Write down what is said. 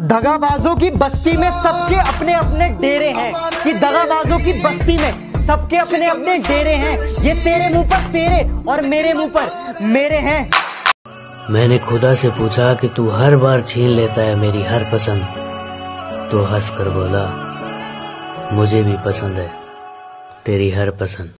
दगाबाजों की बस्ती में सबके अपने अपने डेरे हैं। कि दगाबाजों की बस्ती में सबके अपने अपने डेरे हैं। ये तेरे मुँह पर तेरे और मेरे मुँह पर मेरे हैं। मैंने खुदा से पूछा कि तू हर बार छीन लेता है मेरी हर पसंद। तो हंस कर बोला, मुझे भी पसंद है, तेरी हर पसंद।